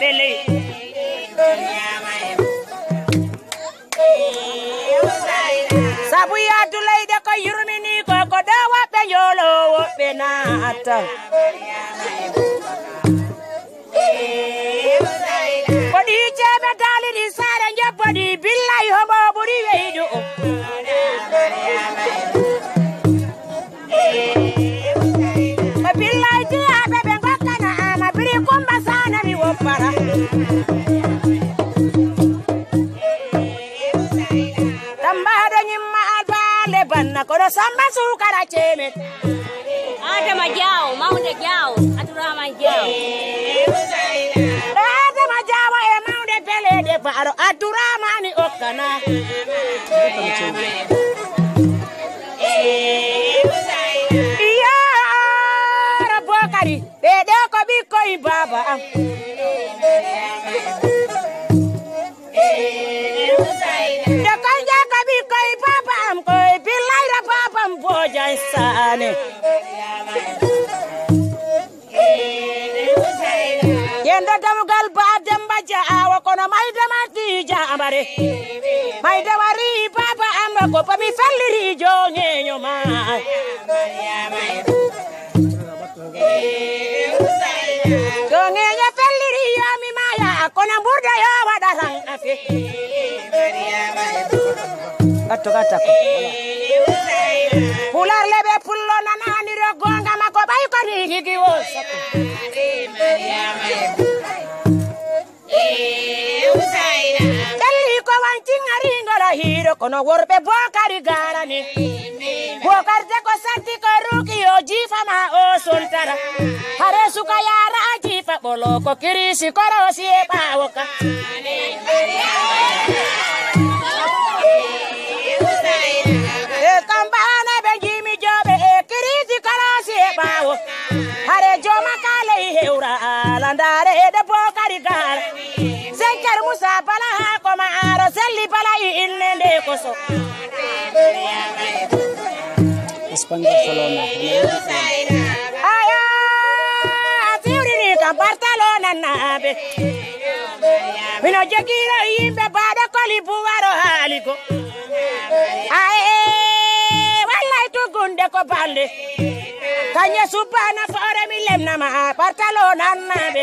bele sabu ya dulai da ko yurmini ko ko da wa be yolo wo be na ata. Nje bodi billahi tambaɗo ñimma albale banna koɗo samba sukara cemen Adama Diaw, Maunde Diaw, Abdourahmane Diaw. adama jawa e mawde belede baɗo adduramani okkana iyara bokari ɓeɗe ko ɓikkoye baba. am bojan sane yendo damugal ba demba jaawa kono maydema tija ambare mayde wari baba amba ko pami felliri joñeño ma joñeño felliri yomi maya kono ɓurde yo waɗatan afe gatto gatta ko kono worɓe bokari garani. Bokarde ko santi ko ruki o jifama o soltara hare suka yara a jifa ɓolo ko kirisi korosi e ɓawo ka kambane ɓe jimi joɓe e kirisi korosi e ɓawo hare joma kale hewra alandare ede bokari gara senker musa bala ha ma ara selli bala de Español Barcelona. Aya tiwrini ka Barcelona nabe Mino haliko Aye wallahi mi lemna ma Barcelona nabe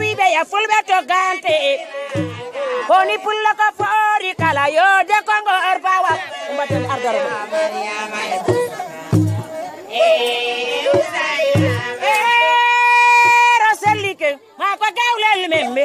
a towiɓe ya fulɓe to gante koni pullo ko foori kala yode kongo orbawa umbaten ardaro ero sellike ma ko gawlel men ɓe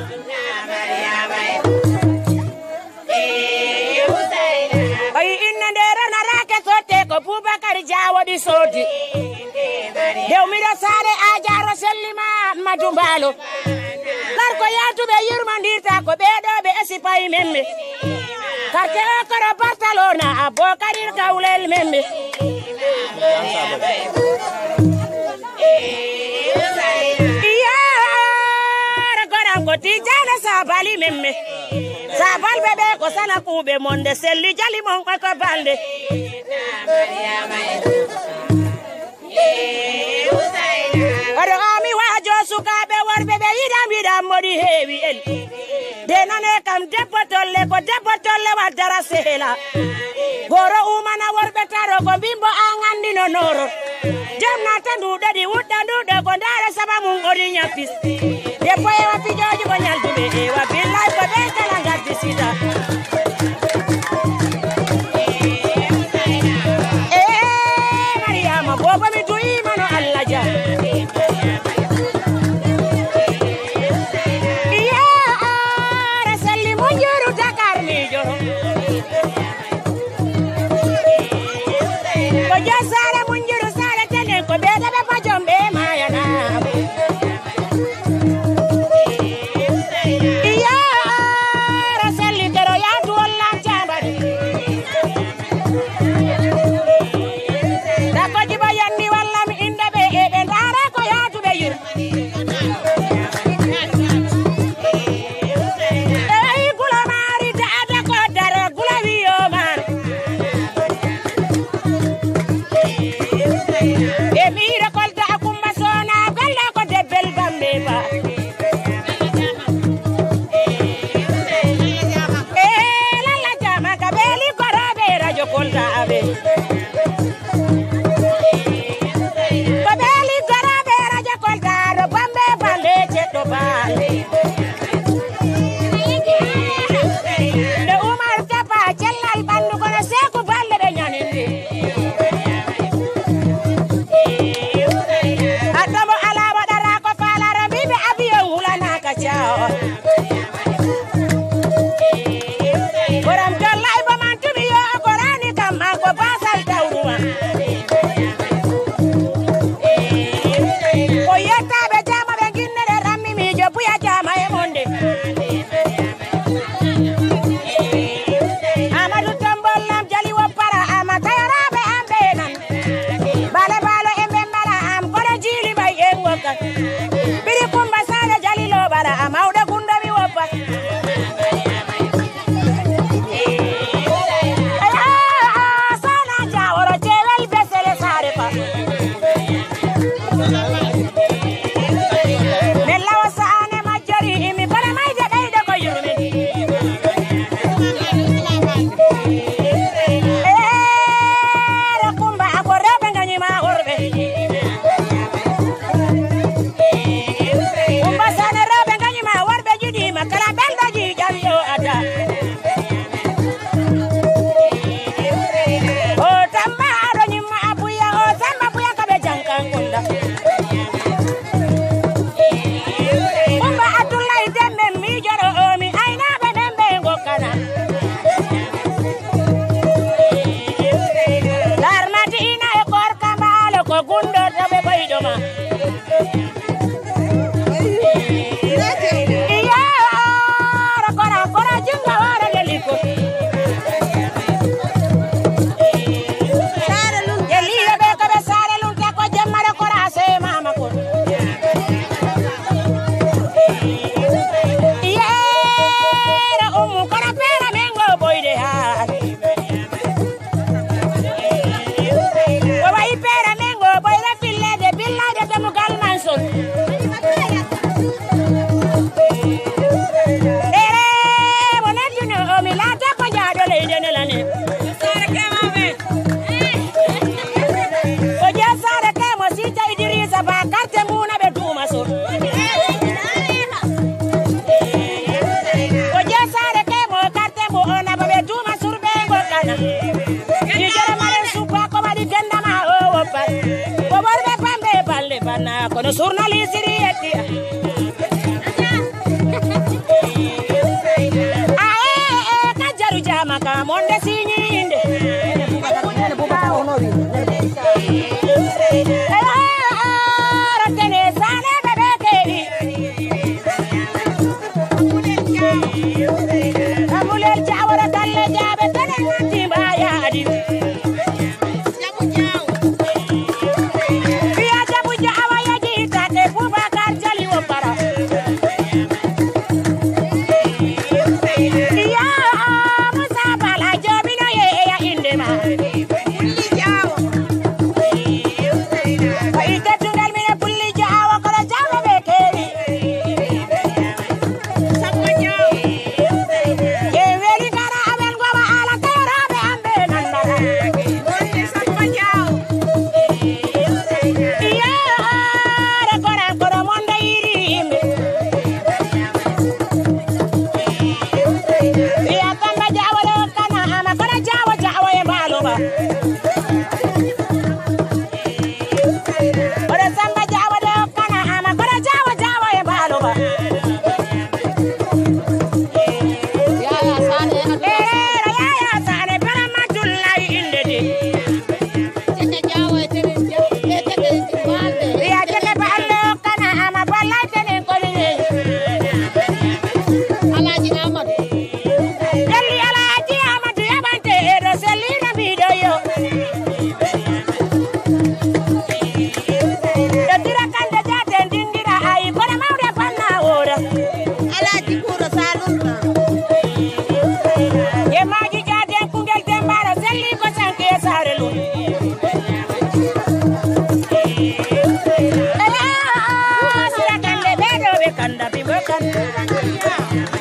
bubakar jawo ɗi soodi dew miɗo saare ajaro selliman madumbalo larko yaltuɓe yurmodirta ko ɓeɗo ɓe esipayi memɓe karte o koro bartalona abokarir kawlel memɓe tijana sabali memme. Sabal ɓe ɓe ko sana kuuɓe monde selli jali mon koy ko balde oɗo ami wajo sukaɓe worɓe ɓe yiɗam yiɗam moɗi heewi en. Denane kam debbo tolle ko debbo tolle waddara sehela. Goro umana worɓe taro ko mbimbo an andino noro. Jomnata nduɗoɗi wuɗɗa nduɗo ko ndaare saba mum oɗi ñappis. Después va a pillar yo bañar tu Yeah. ونصرنا لسريتها آه كجر جامك من دسيني over. Yeah.